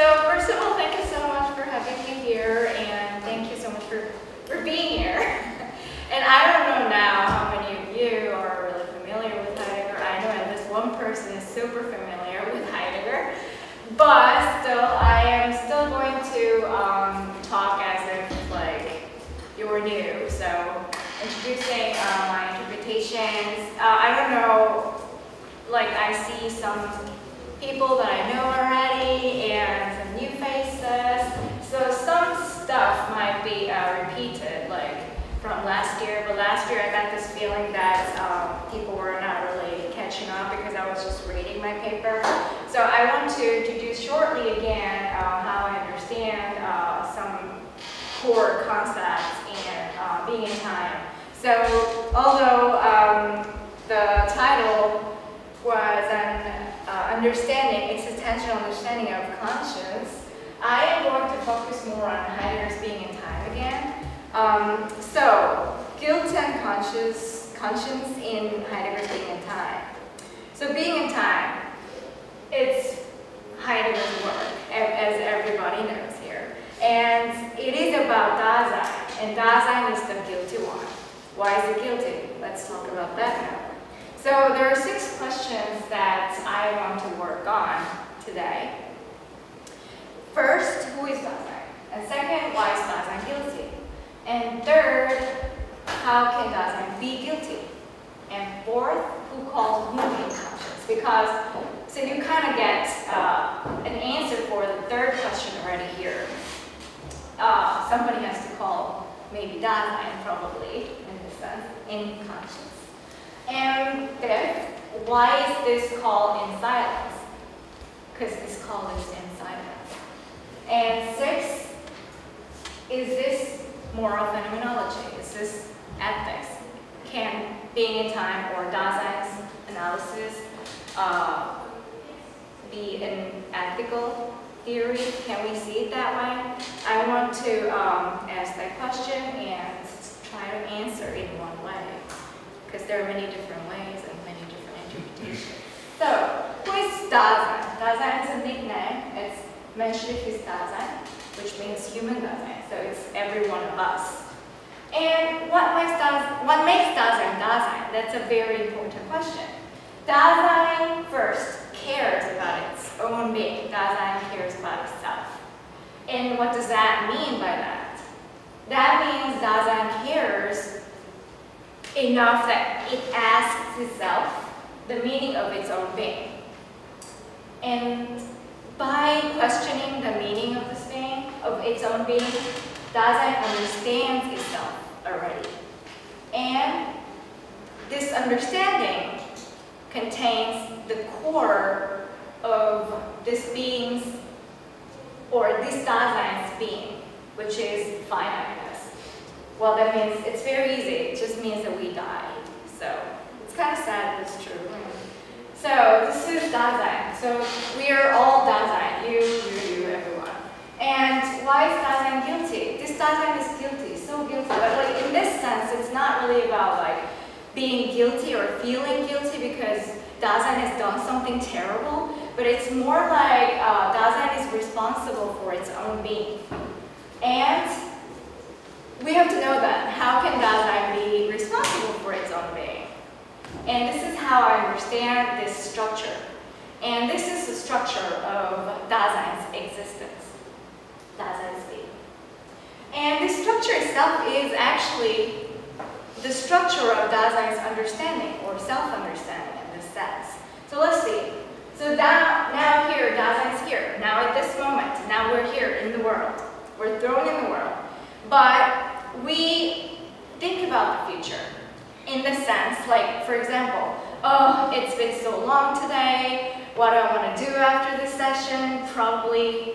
So first of all, thank you so much for having me here, and thank you so much for, for being here. and I don't know now how many of you are really familiar with Heidegger. I know at least one person is super familiar with Heidegger, but still, I am still going to um, talk as if like you're new. So introducing uh, my interpretations. Uh, I don't know, like I see some people that I know already and some new faces. So some stuff might be uh, repeated, like from last year. But last year I got this feeling that um, people were not really catching up because I was just reading my paper. So I want to introduce shortly again uh, how I understand uh, some core concepts and uh, Being and Time. So although um, the title was an uh, understanding, existential understanding of conscience, I am going to focus more on Heidegger's Being and Time again. Um, so, guilt and conscience, conscience in Heidegger's Being and Time. So Being and Time, it's Heidegger's work, as everybody knows here. And it is about Dasein, and Dasein is the guilty one. Why is it guilty? Let's talk about that now. So there are six questions that I want to work on today. First, who is Dasein? And second, why is Dasein guilty? And third, how can Dasein be guilty? And calls whom conscience? Because, so you kind of get uh, an answer for the third question already here. Uh, somebody has to call maybe Dasein probably, in this sense, in conscience. And fifth, why is this call in silence? Because this call is in silence. And six, is this moral phenomenology? Is this ethics? Can Being and Time or Dasein's analysis uh, be an ethical theory? Can we see it that way? I want to um, ask that question and try to answer in one way because there are many different ways and many different interpretations. So, who is Dasein? Dasein is a nickname. It's menschliches Dasein, which means human Dasein. So it's every one of us. And what makes Dasein, what makes Dasein? That's a very important question. Dasein first cares about its own being. Dasein cares about itself. And what does that mean by that? That means Dasein cares enough that it asks itself the meaning of its own being. And by questioning the meaning of this being, of its own being, Dasein understands itself already. And this understanding contains the core of this being's, or this Dasein's being, which is finiteness. Well, that means it's very easy. It just means that we die. So it's kind of sad, but it's true. So this is Dasein. So we are all Dasein. You, you, you, everyone. And why is Dasein guilty? This Dasein is guilty, so guilty. But like in this sense, it's not really about being guilty or feeling guilty because Dasein has done something terrible, but it's more like uh, Dasein is responsible for its own being. And we have to know that. How can Dasein be responsible for its own being? And this is how I understand this structure. And this is the structure of Dasein's existence, Dasein's being. And this structure itself is actually the structure of Dasein's understanding or self-understanding in this sense. So let's see. So now, now here, Dasein's here. Now at this moment, now we're here in the world. We're thrown in the world. But we think about the future in the sense, like, for example, oh, it's been so long today, what do I want to do after this session? Probably,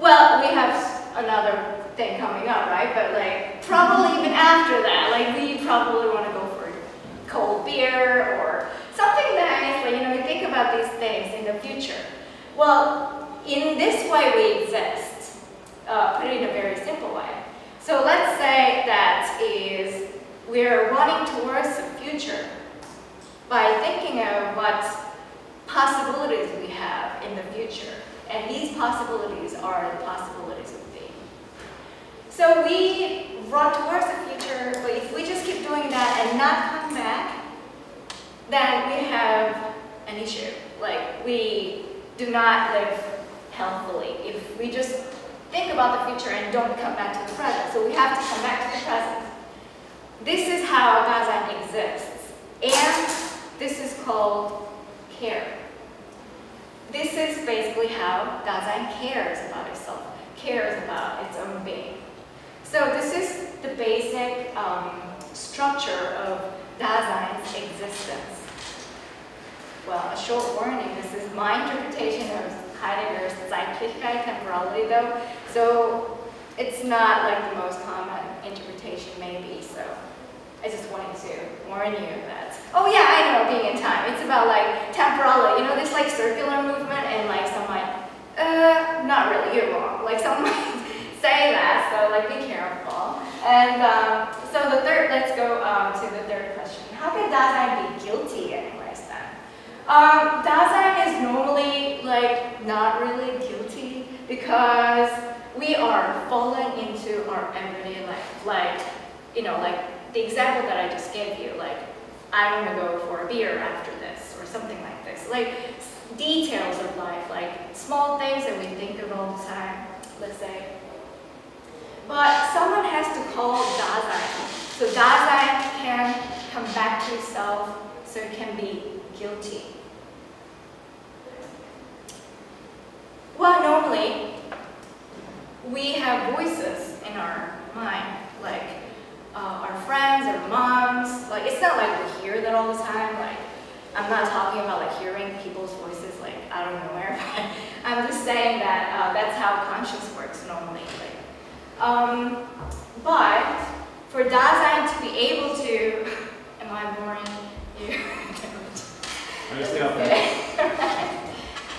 well, we have another thing coming up, right? But like, probably even after that, like, we probably want to go for cold beer or something nice, like, you know, we think about these things in the future. Well, in this way we exist, uh, put it in a very simple way. So let's say that is we're running towards the future by thinking of what possibilities we have in the future. And these possibilities are the possibilities of being. So we run towards the future, but if we just keep doing that and not come back, then we have an issue. Like we do not live healthfully if we just think about the future and don't come back to the present. So we have to come back to the present. This is how Dasein exists. And this is called care. This is basically how Dasein cares about itself, cares about its own being. So this is the basic um, structure Dasein's existence. Well, a short warning, this is my interpretation of Heidegger's Zeitlichkeit temporality though, so it's not like the most common interpretation maybe, so I just wanted to warn you of that. Oh yeah, I know Being and Time. It's about like temporality, you know, this like circular movement and like some might, uh, not really, you're wrong. Like some might say that, so like be careful. And um, so the third, let's go um, to the third question. How can Dasein be guilty anyways then? Um, Dasein is normally like not really guilty because we are falling into our everyday life. Like, you know, like the example that I just gave you, like, I want to go for a beer after this, or something like this. Like, details of life, like small things that we think of all the time, let's say. But someone has to call Dasein. So Dasein can come back to itself, so it can be guilty. Well, normally, we have voices in our mind, like uh, our friends, our moms. Like it's not like we hear that all the time. Like I'm not talking about like hearing people's voices like out of nowhere. I'm just saying that uh, that's how conscience works normally. Um, but for Dasein to be able to, am I boring you?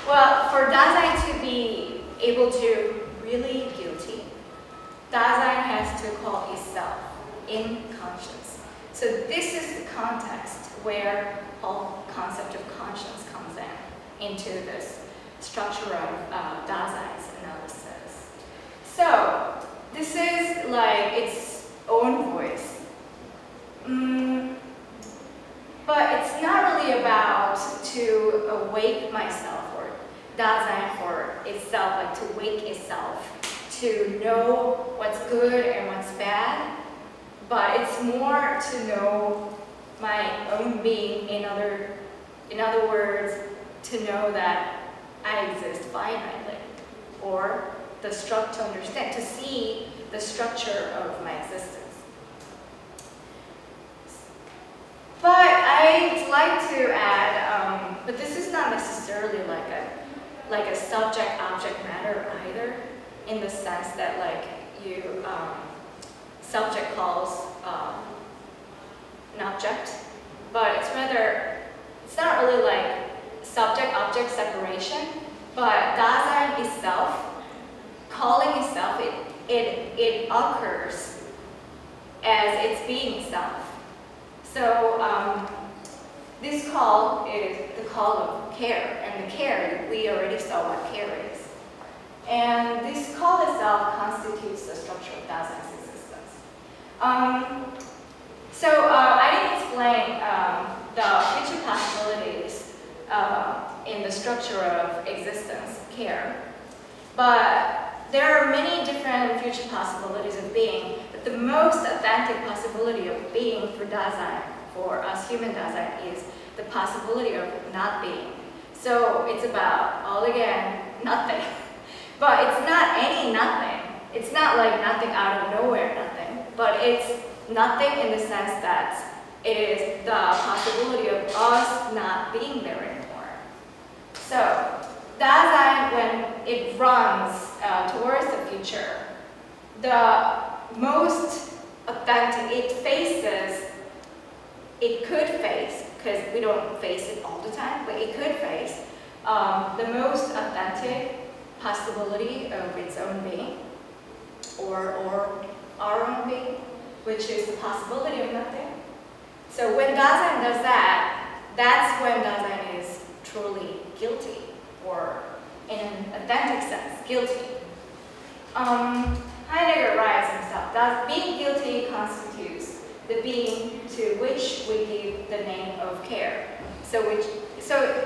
well, for Dasein to be able to really guilty, Dasein has to call itself in conscience. So this is the context where whole concept of conscience comes in, into this structure of uh, Dasein's analysis. So this is like its own voice. Mm, but it's not really about to awake myself or Dasein for itself, like to wake itself, to know what's good and what's bad, but it's more to know my own being in other, in other words, to know that I exist finitely, or the structure to understand, to see the structure of my existence. But I'd like to add, um, but this is not necessarily like a like a subject-object matter either, in the sense that like you um, subject calls um, an object, but it's rather, it's not really like subject-object separation, but Dasein itself, calling itself, it, it, it occurs as its being self. So um, this call is the call of care, and the care, we already saw what care is. And this call itself constitutes the structure of Dasein's um, so uh, I didn't explain um, the future possibilities uh, in the structure of existence, care. But there are many different future possibilities of being, but the most authentic possibility of being for Dasein, for us human Dasein, is the possibility of not being. So it's about, all again, nothing. But it's not any nothing. It's not like nothing out of nowhere nothing but it's nothing in the sense that it is the possibility of us not being there anymore. So, Dasein, when it runs uh, towards the future, the most authentic, it faces, it could face, because we don't face it all the time, but it could face um, the most authentic possibility of its own being, or, or our own being, which is the possibility of nothing. So when Dasein does that, that's when Dasein is truly guilty or in an authentic sense, guilty. Um, Heidegger writes himself, that being guilty constitutes the being to which we give the name of care. So, which, so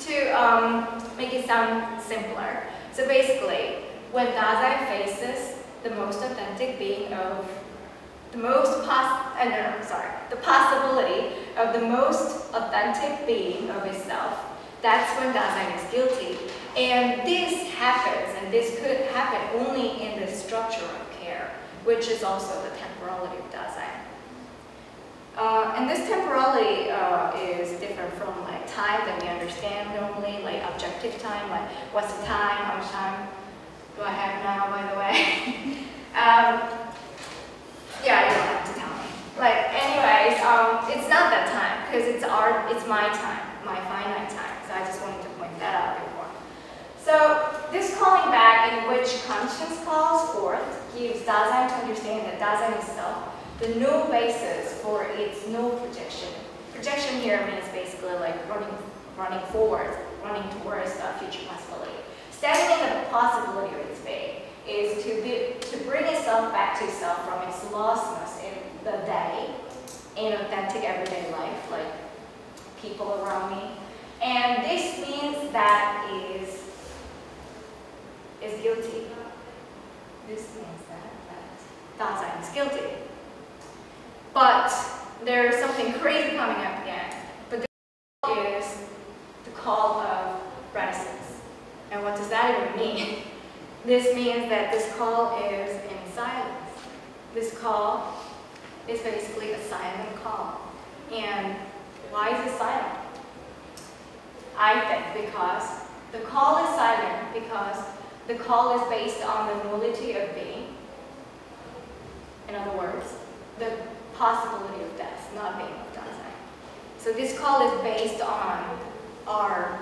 to um, make it sound simpler, so basically, when Dasein faces the most authentic being of the most pos uh, no, sorry, the possibility of the most authentic being of itself, that's when Dasein is guilty. And this happens, and this could happen only in the structure of care, which is also the temporality of Dasein. Uh, and this temporality uh, is different from like time that we understand normally, like objective time, like what's the time, how much time do I have now, by the way. um, yeah, you don't have to tell me. Like, anyways, um, it's not that time, because it's our, it's my time, my finite time. I just wanted to point that out before. So this calling back in which conscience calls forth gives Dasein to understand that Dasein itself, the null basis for its null projection. Projection here means basically like running, running forward, running towards a future possibility. Standing in the possibility of its being is to, be, to bring itself back to itself from its lostness in the day, in authentic everyday life, like people around me. And this means that is, is guilty. This means that, that Dasein is guilty. But there's something crazy coming up again. But this is the call of reticence. And what does that even mean? This means that this call is in silence. This call is basically a silent call. And why is it silent? I think because the call is silent because the call is based on the nullity of being. In other words, the possibility of death, not being of Dasein. So this call is based on our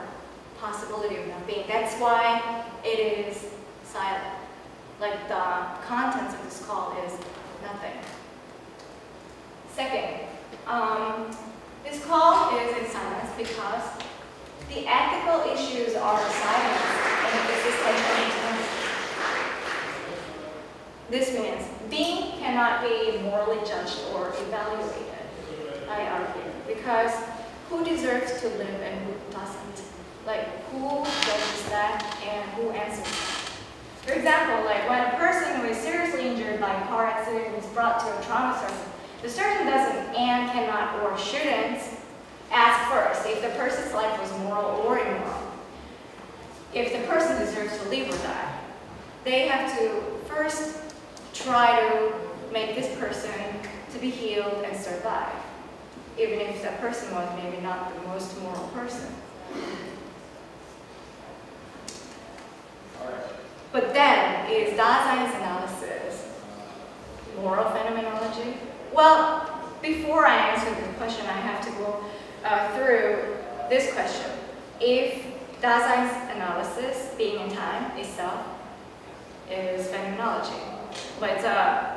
possibility of not being. That's why it is silent. Like the contents of this call is nothing. Second, um, this call is in silence because the ethical issues are silence and existential This means being cannot be morally judged or evaluated, I argue, because who deserves to live and who doesn't? Like, who judges that and who answers that? For example, like when a person who is seriously injured by a car accident is brought to a trauma surgeon, the surgeon doesn't and cannot or shouldn't ask first if the person's life was moral or immoral, if the person deserves to live or die. They have to first try to make this person to be healed and survive, even if that person was maybe not the most moral person. But then, is Dasein's analysis moral phenomenology? Well, before I answer the question, I have to go uh, through this question. If Dasein's analysis, Being and Time itself, is phenomenology. But, uh,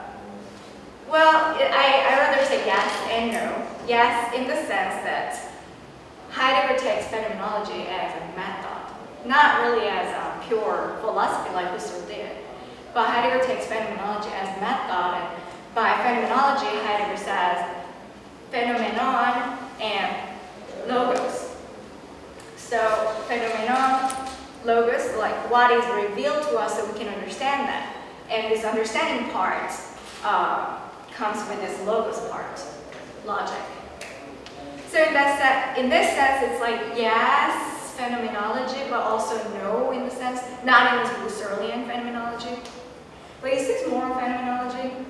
well, I, I rather say yes and no. Yes, in the sense that Heidegger takes phenomenology as a method not really as a pure philosophy like Husserl did. But Heidegger takes phenomenology as a method, and by phenomenology, Heidegger says phenomenon and logos. So phenomenon, logos, like what is revealed to us so we can understand that. And this understanding part uh, comes with this logos part, logic. So in, that in this sense, it's like, yes, phenomenology, but also no in the sense, not in this Husserlian phenomenology. But is this moral phenomenology?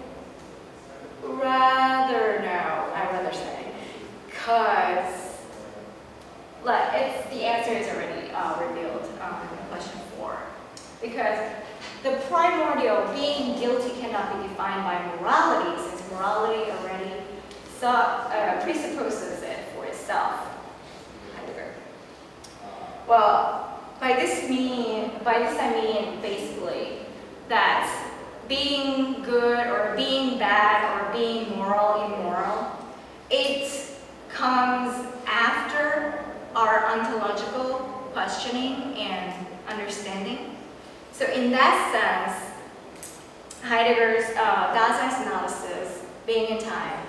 Rather no, I rather say. Because like, it's, the answer is already uh, revealed um, in question four. Because the primordial being guilty cannot be defined by morality, since morality already so, uh, presupposes it for itself. Well, by this mean, by this I mean basically that being good or being bad or being moral, immoral, it comes after our ontological questioning and understanding. So in that sense, Heidegger's uh, Dasein's analysis, Being and Time,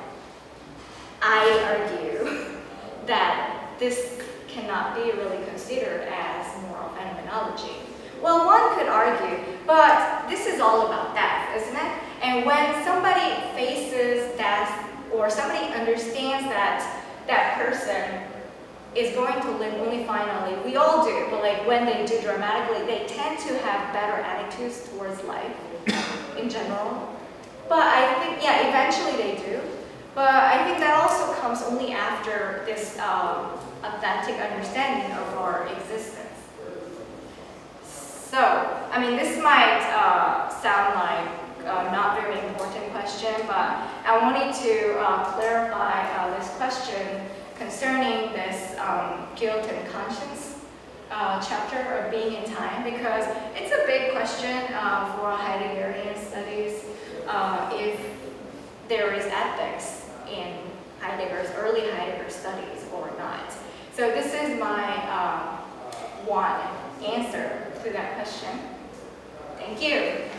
I argue that this cannot be really considered as moral phenomenology. Well, one could argue, but this is all about death, isn't it? And when somebody faces death or somebody understands that that person is going to live only finally, we all do, but like when they do dramatically, they tend to have better attitudes towards life in general. But I think, yeah, eventually they do. But I think that also comes only after this um, authentic understanding of our existence. So, I mean, this might uh, sound like uh, not very important question, but I wanted to uh, clarify uh, this question concerning this um, guilt and conscience uh, chapter of Being and Time because it's a big question uh, for Heideggerian studies if there is ethics in Heidegger's early Heidegger studies or not. So this is my one answer to that question. Thank you.